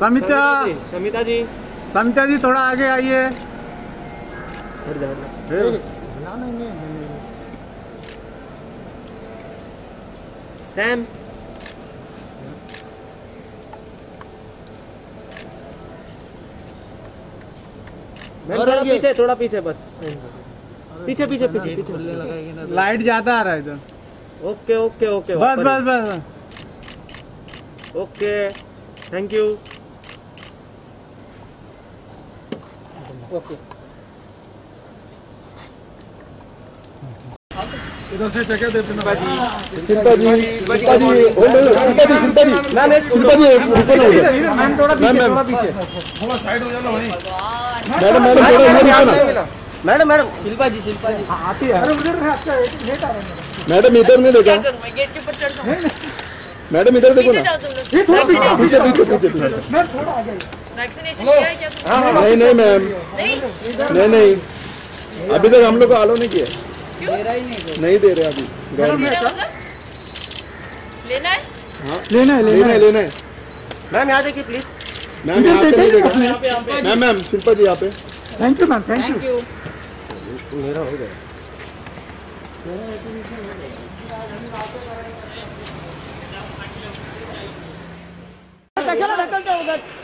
समिता। समिता जी समिता जी थोड़ा आगे आइए। सैम। थोड़ा पीछे। थोड़ा पीछे बस। पीछे पीछे पीछे पीछे। लाइट ज़्यादा आ रहा है इधर। ओके ओके ओके बस बस बस। Okay thank you. इधर से जगह ना शिल्पा जी शिल्पा जी होल्ड शिल्पा जी शिल्पा जी मैम एक शिल्पा जी रुको ना मैम थोड़ा पीछे थोड़ा पीछे। थोड़ा साइड हो जाना भाई। मैडम मैडम थोड़ा इधर रुको ना। Madam madam. शिल्पा जी शिल्पा जी आती है। मैडम इधर नहीं देखा। गेट के ऊपर चढ़ मैडम इधर देखो ना। पीछे पीछे पीछे पीछे वैक्सीनेशन किया है क्या तुमने? नहीं नहीं मैम नहीं? नहीं अभी तक हम लोग को अलो नहीं किया। नहीं दे रहे अभी। लेना मतलब? है? लेना है लेना है। लेना है। मैम यहाँ देखिए प्लीज़ मैम यहाँ पे नहीं देगा मैम मैम शिल्पा जी यहाँ पे। Thank you ma'am thank you Shilpa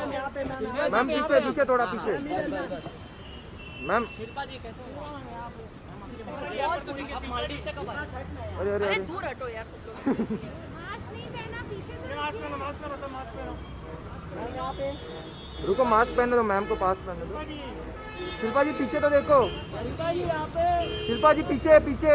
ma'am, पीछे पीछे, थोड़ा पीछे। मैम। अरे अरे अरे। दूर हटो यार तुम लोग रुको, मास्क पहनने दो, मैम को पास पहनने दो। शिल्पा जी, पीछे तो देखो। शिल्पा जी, पीछे पीछे।